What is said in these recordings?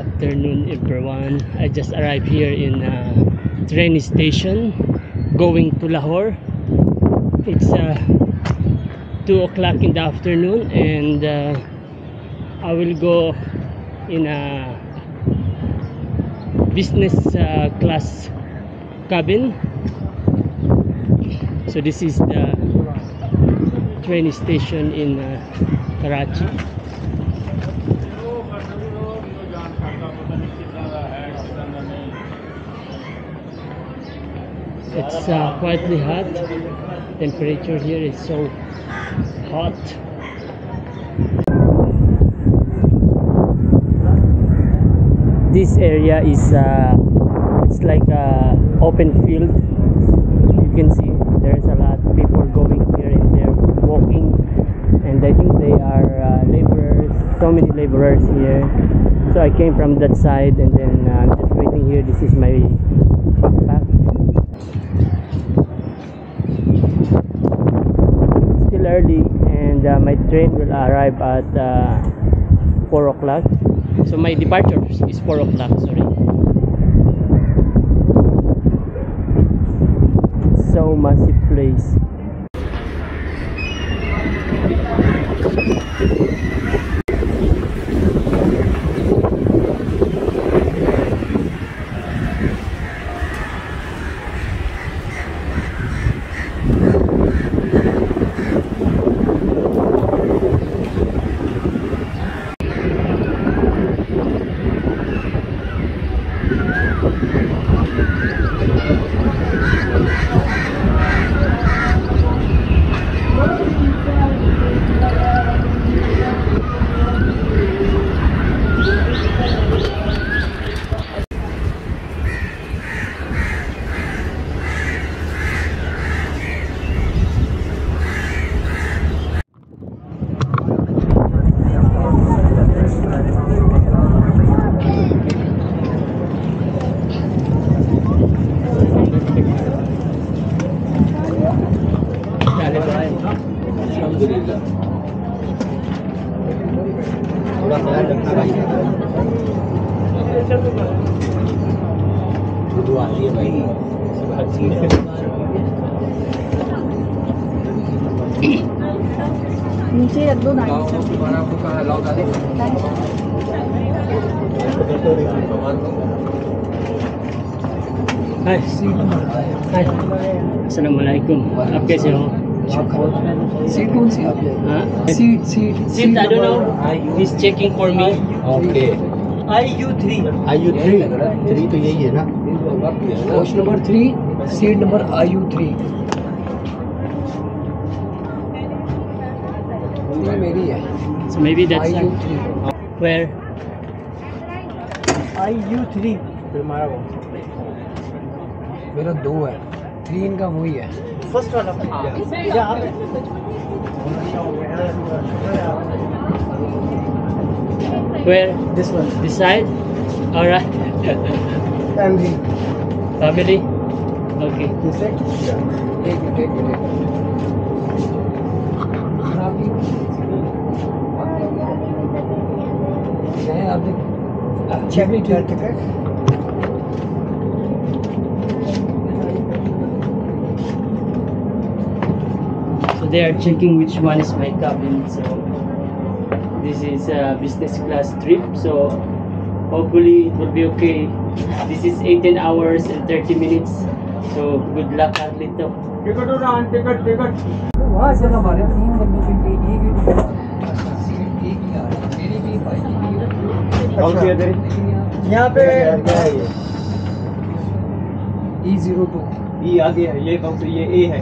afternoon, everyone. I just arrived here in uh, train station going to Lahore. It's uh, 2 o'clock in the afternoon, and uh, I will go in a business uh, class cabin. So, this is the train station in uh, Karachi. It's uh, quietly hot. Temperature here is so hot. This area is uh, it's like a open field. You can see there's a lot of people going here and there walking, and I think they are uh, laborers. So many laborers here. So I came from that side, and then uh, I'm just waiting here. This is my backpack. Still early and uh, my train will arrive at uh, 4 o'clock. So my departure is 4 o'clock sorry. So massive place असलकुम आप कैसे हो seat कौन सी आप seat seat seat I don't know checking for me okay I U three I U three three तो यही है ना coach number three seat number I U three मेरी है maybe I U three where I U three फिर मेरा दो है थ्री इनका वही है फ़र्स्ट वाला Where this one? This side. All right. Family. Family. Okay. This side. Take it. Take it. Take it. Check it. Check it. they are checking which one is my cabin. So this is a business class trip. So hopefully it will be okay. This is 18 hours and 30 minutes. So good luck, Carlito. वहाँ से हमारे तीन बंदों की एक ही ticket seat एक ही आ रही है मेरी भी भाई की कौन सी है तेरी? भी यहाँ पे क्या है ये ई जीरो टू ये आगे है ये कौन सी ये ए है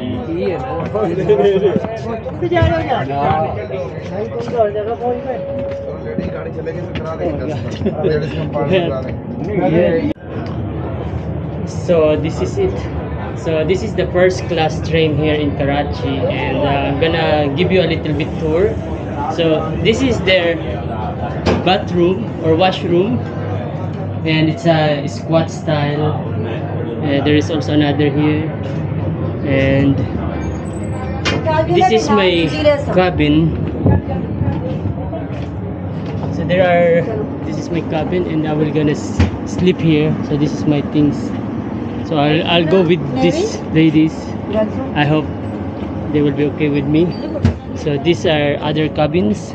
रही आई आपको आ गया थैंक यू भाई बहुत शुक्रिया So this is it. So this is the first class train here in Karachi, and uh, I'm gonna give you a little bit tour. So this is their bathroom or washroom, and it's a squat style. Uh, there is also another here, and this is my cabin. So there are. This is my cabin, and I will gonna sleep here. So this is my things. So I'll, I'll go with these ladies. I hope they will be okay with me. So these are other cabins.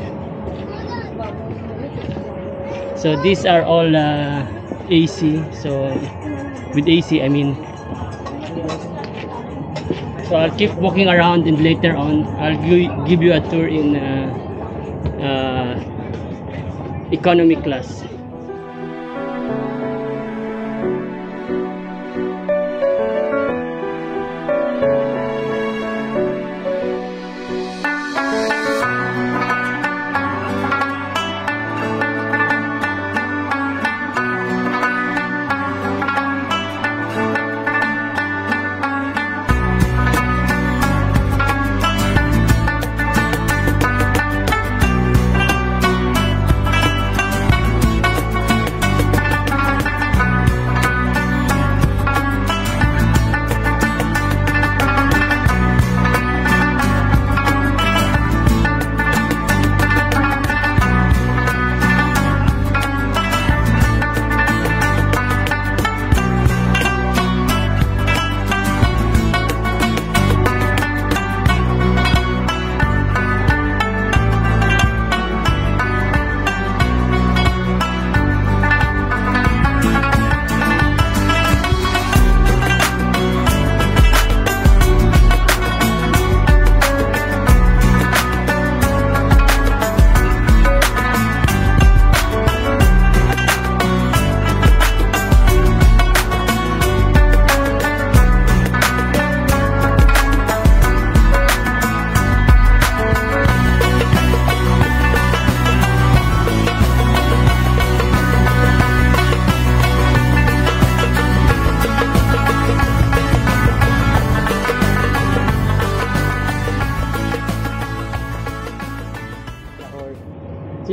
So these are all uh, AC. So with AC, I mean. So I'll keep walking around, and later on, I'll gi- give you a tour in uh, uh, economy class.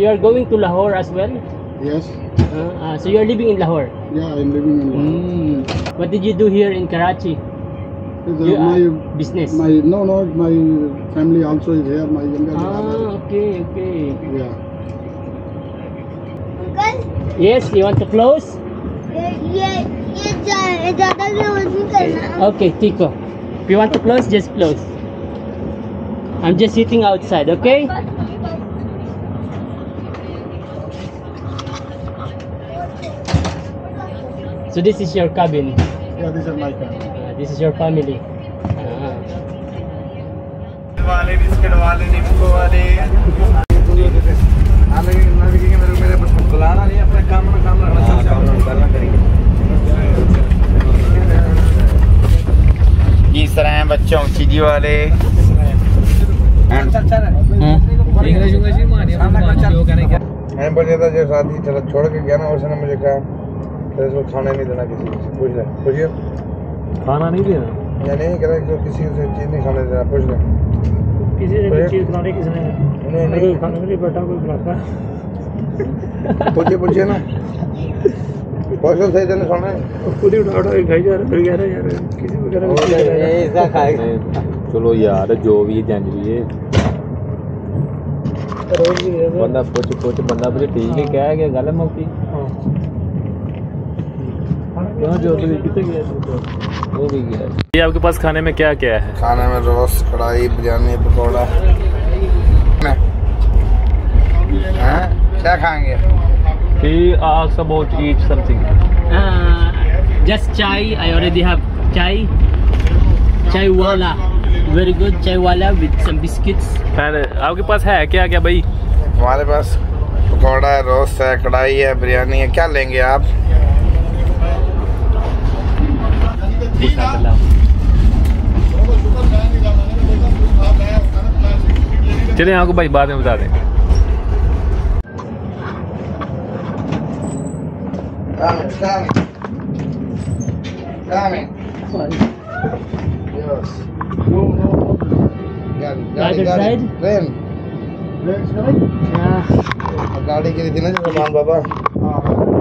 you are going to Lahore as well? Yes. Uh, uh, so you are living in Lahore? Yeah, I'm living in Lahore. Mm. What did you do here in Karachi? Uh, you, my business. My no no my family also is here. My younger ah, okay okay. Yeah. Uncle. Yes, you want to close? Yeah, yeah, yeah. Okay, Tico. If you want to close, just close. I'm just sitting outside, okay? So this is your cabin. Yeah, this is my car. Uh, this is your family. Ah. वाले biscuit वाले नींबू वाले मेरे पास बुलाना नहीं अपने काम में काम रखना चल काम करना करेंगे इस तरह हैं बच्चों सीधी वाले मैं बोले था जो साथी चलो छोड़ के गया ना उसने मुझे कहा तेरे को खाने नहीं देना किसी को पूछ ले। पूछिए खाना नहीं देना? या नहीं कह रहा कि किसी से चीज़ नहीं खाने देना पूछ ले। किसी से भी चीज़ खिलाने किसने नहीं नहीं। खाने के लिए बैठा कोई खिलाता पूछिए पूछिए ना। पॉइसन सही देने सुन रहे खुद ही उठा उठा के खाई जा रहे फिर कह रहे यार किसी वगैरह चलो यार जो भी है जंज भी है बंदा पुछ पुछ बंदा पुछ ठीक है क्या है क्या गल मौकी क्यों जो भी कितने गया तू तो ये आपके पास खाने में क्या क्या है? खाने में रोस्ट कढ़ाई बिरयानी पकौड़ा। क्या खाएँगे? आपके पास है क्या क्या भाई? हमारे पास पकौड़ा है रोस्ट है कढ़ाई है बिरयानी है। क्या लेंगे आप. पूछा कर चलिए आपको भाई बाद में बता दें गाड़ी के लिए देना बाबा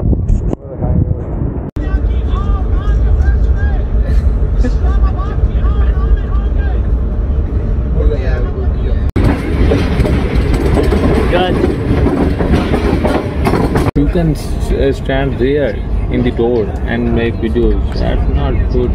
You can uh, stand there in the door and make videos. That's not good.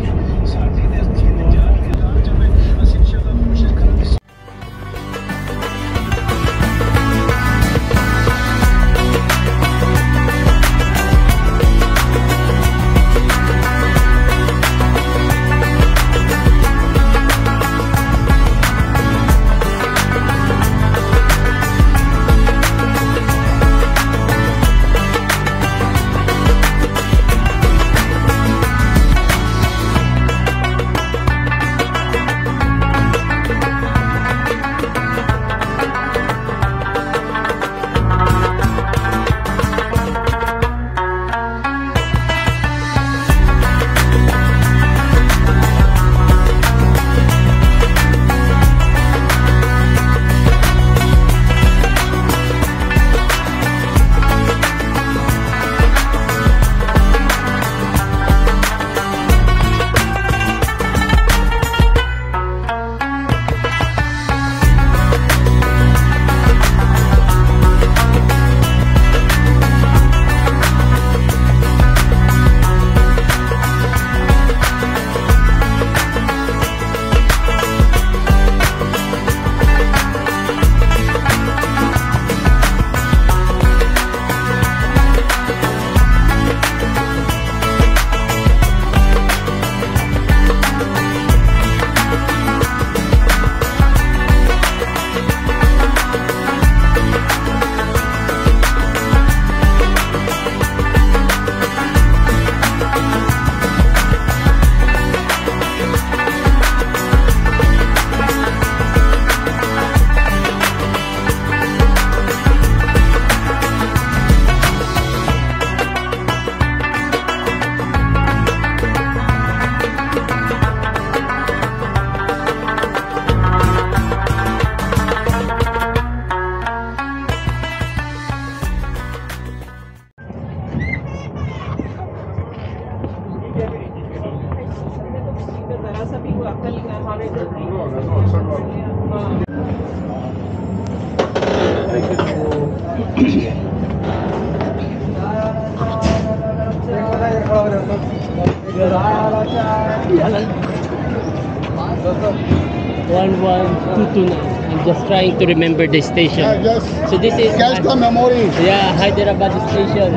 to remember the station. Yeah, just So this is catch the memory. yeah Hyderabad station.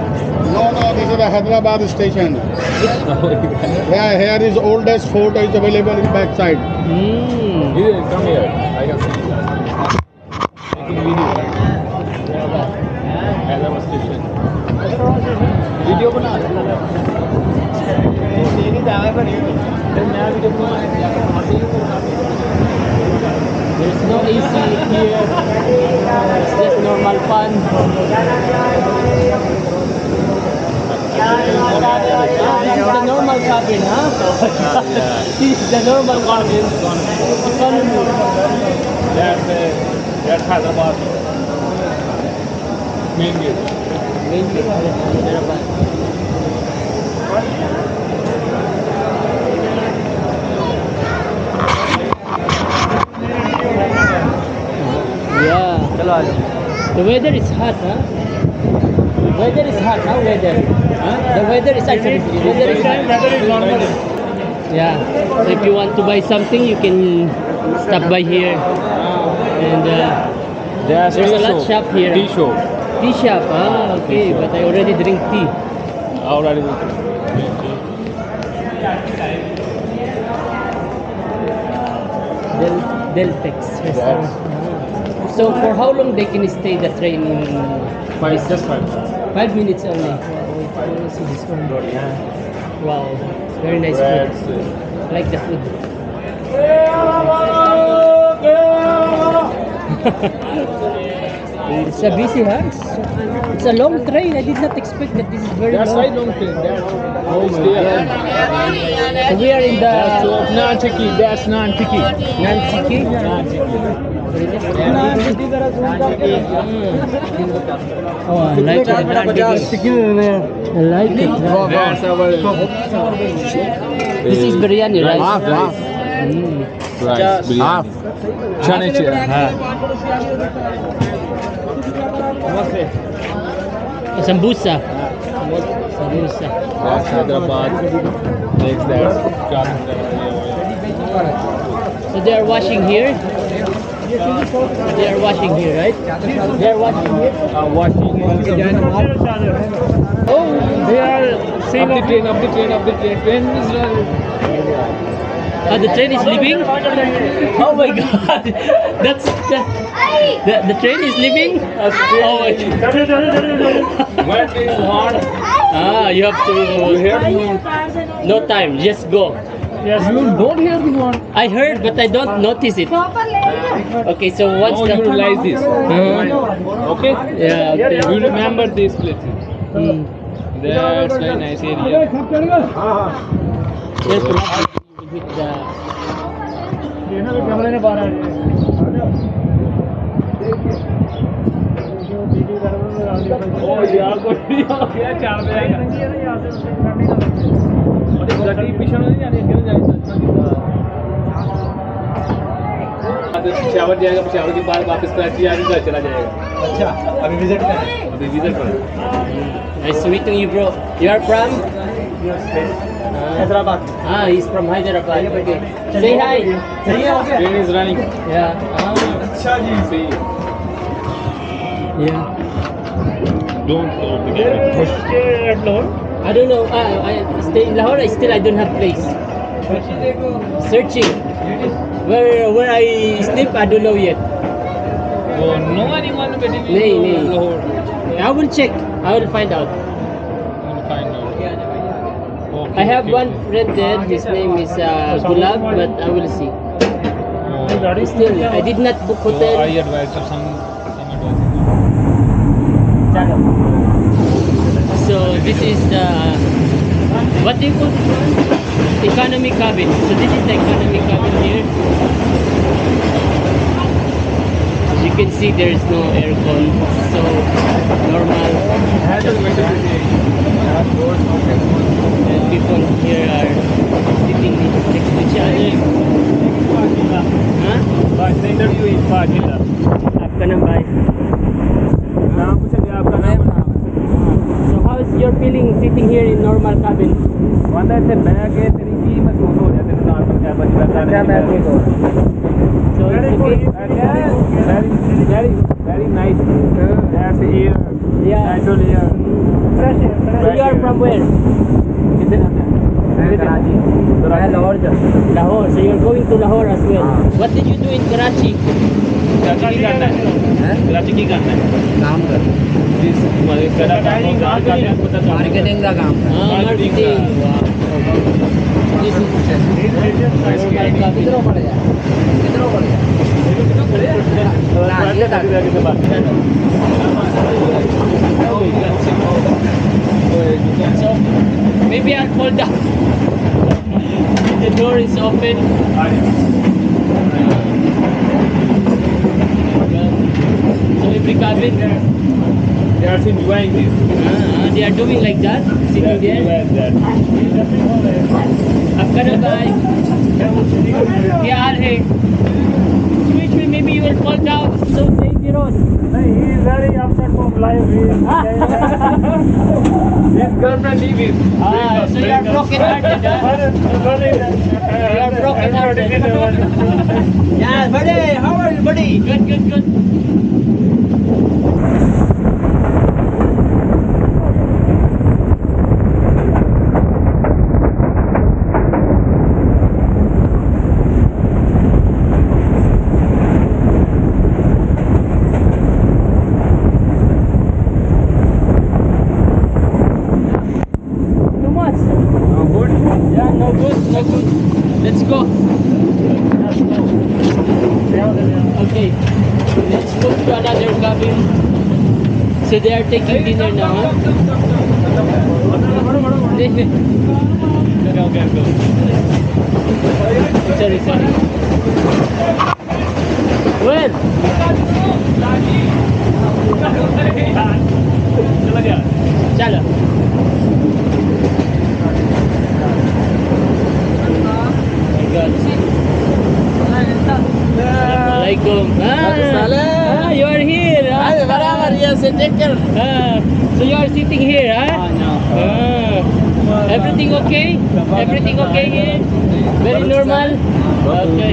No, no, this is the Hyderabad station. Yeah, here is oldest fort is available in backside. Hmm. Here, come here. I can see you. Taking video. Hyderabad station. Video बना There's no AC here. It's just normal fan. Ah, this is the normal cabin, huh? this is the normal cabin. Economy. That's uh, that's Hyderabad. Main gate. Mainly Hyderabad. Yeah. The weather is hot, huh? The Weather is hot, huh? Weather. The weather is actually the weather is hot. Yeah. So if you want to buy something, you can stop by here. And uh, There's, There's a tea lot shop here. Tea shop. tea shop. Ah, okay. But I already drink tea. Already. Del Deltex restaurant. So for how long they can stay the train Five, just five. five minutes only? Wow, wait, see this one. Wow, very nice food. I like the food. it's a busy, huh? It's, a long train. I did not expect that this is very That's long. long train. Oh my god. So we are in the That's so non-sticky. That's non-sticky. Nanchiki. Oh, I like it. I like it. That's our This is biryani, right? Half, half. Mm. rice biryani. Chane chira. Sambusa. Sambusa. That's Hyderabad. Makes that. So they are washing here. They are watching here, right? They are watching here. Uh, washing. Oh, they are Up the train, up the train, up the train. Train is running. Ah, the train is leaving? Oh my god! That's the, the, the train is leaving? Oh my god. When it is hard, Ah, you have to no time, just go. yes, you don't hear the horn. I heard but I don't notice it. Okay, so what's now you realize this? Hmm. Okay? Yeah, okay. You remember this place. Hmm. That's very nice area. Yes, visit the... ओ यार कोई नहीं आ गया चार बजे आ गया यहाँ से गड्डी पीछे नहीं जानी क्यों जानी सच में जाए पिशावर जाएगा पिशावर के बाद वापस कराची आगे घर चला जाएगा अच्छा अभी विज़िट का है अभी विज़िट पर Nice meeting you, bro. You are from? Hyderabad. Ah, he's from Hyderabad. Okay. Say hi. Train is running Yeah. Ah, अच्छा जी see yeah. Don't I don't know. I, I stay in Lahore. I Still, I don't have place. Searching. Where where I sleep, I don't know yet. Oh, no anyone in nee, you nee. Lahore. I will check. I will find out. I will find out. Okay, I have okay. one friend there. His name is uh, Gulab, but I will see. Oh. Still, I did not book hotel. So I advise some some advice. So this is the what do you call? Economy cabin. So this is the economy cabin here. You can see there is no aircon, so normal. And people here are sitting next to each other. Huh? आपका नाम भाई So how is your feeling sitting here in normal cabin? So it's okay? Yeah. So you are from where? Lahore. So you're going to Lahore as well. What did you do in Karachi? Karachi की करना है कराची की करना है काम कर marketing का काम Ah, Maybe I'll call down. the door is open. So every cabin. They are enjoying this. Uh, ah, they are doing like that, sitting there. Like that. Afghan guy. They hey. Which way maybe you will fall down, so take it on. No, he is very upset from life. He is His girlfriend leaves. Ah, so you are broken hearted. You are broken hearted. yeah, buddy, how are you, buddy? Good, good, good. Taking dinner now. Sorry, sorry. Well, Assalamualaikum. Ah, you are here. Ah, yes, take care. ah, so you are sitting here, ah? Ah, everything okay? Everything okay here? Very normal? Okay.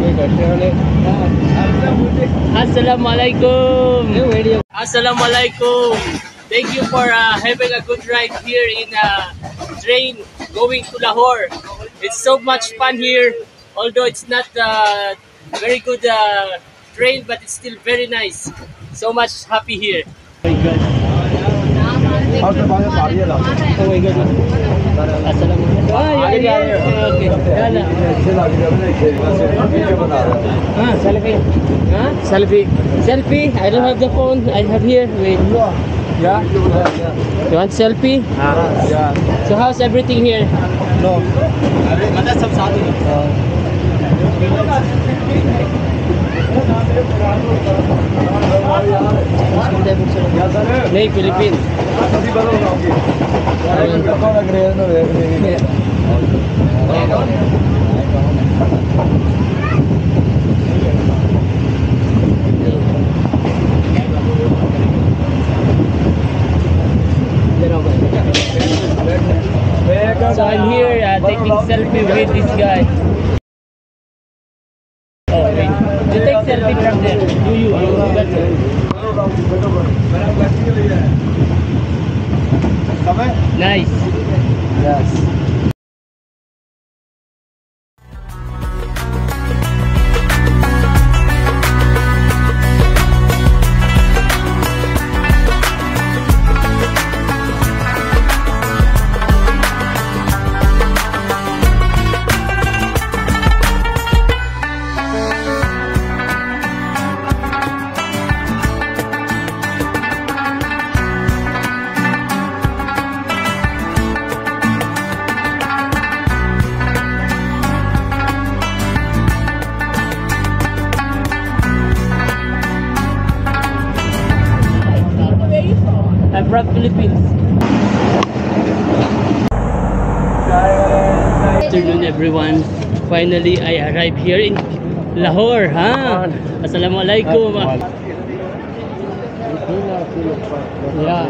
Assalamualaikum. Assalamualaikum. Thank you for uh, having a good ride here in a train going to Lahore. It's so much fun here, although it's not uh, very good uh, train, but it's still very nice. So much happy here. Oh my God. Oh my God. Have the phone. I have here. Wait. Yeah? You want selfie? Yeah. So how's everything here? No. May Philippines. So I'm here uh, taking selfie with this guy. Everyone. Finally I arrived here in Lahore, huh? Assalamualaikum. Yeah.